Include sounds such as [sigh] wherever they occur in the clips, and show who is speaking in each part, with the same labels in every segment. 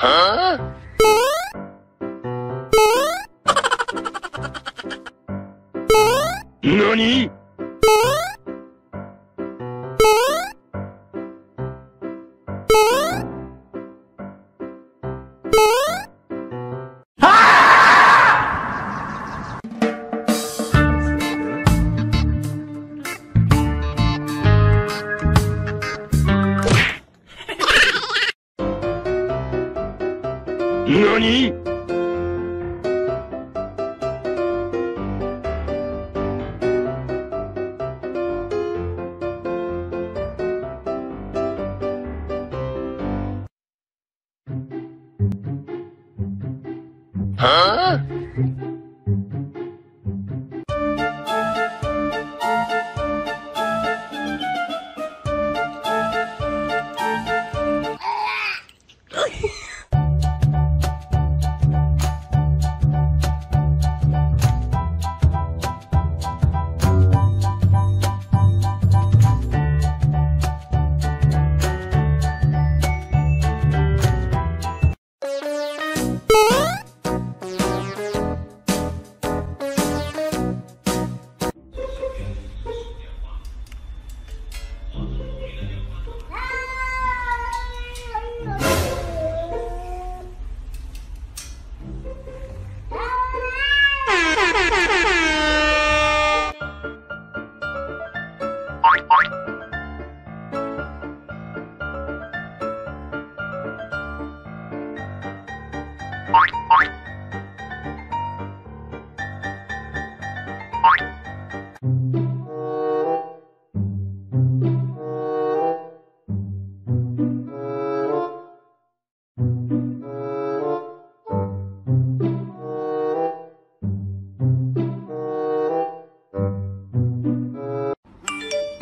Speaker 1: [laughs] 何？huh?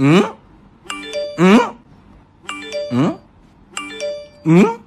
Speaker 1: ん？
Speaker 2: ん？ん？ん？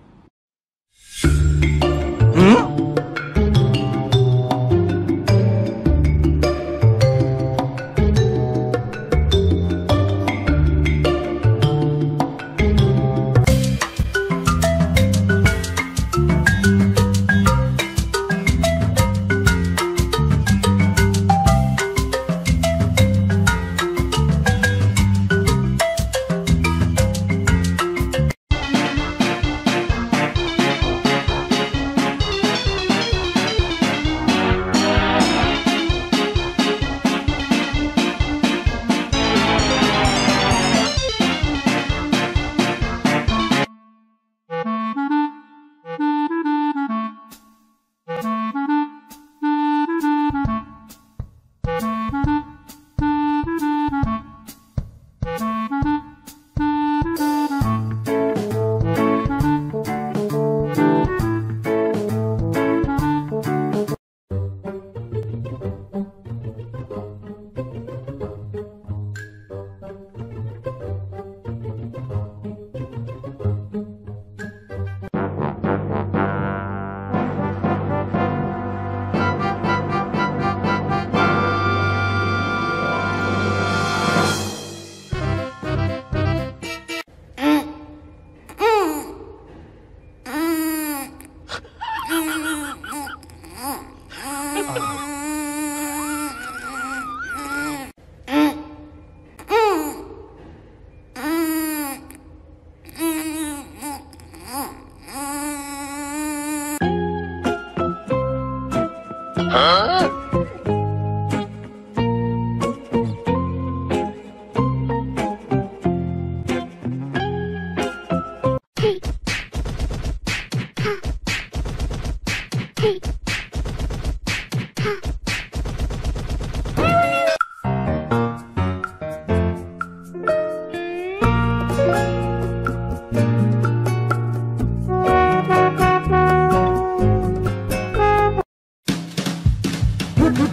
Speaker 2: Dum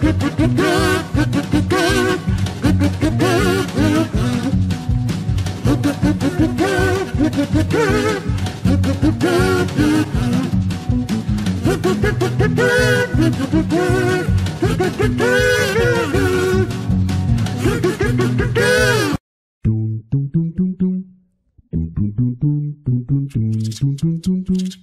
Speaker 2: dum dum
Speaker 3: dum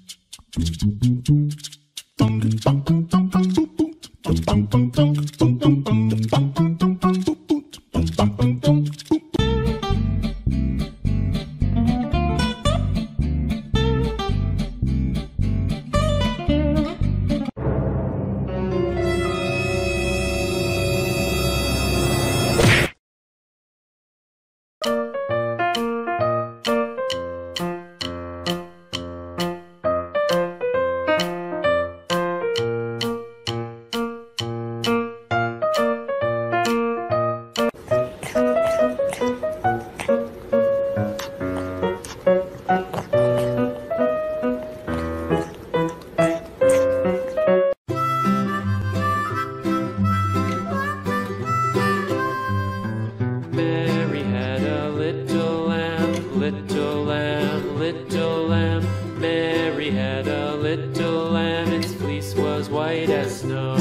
Speaker 3: had a little lamb, its fleece was white as snow.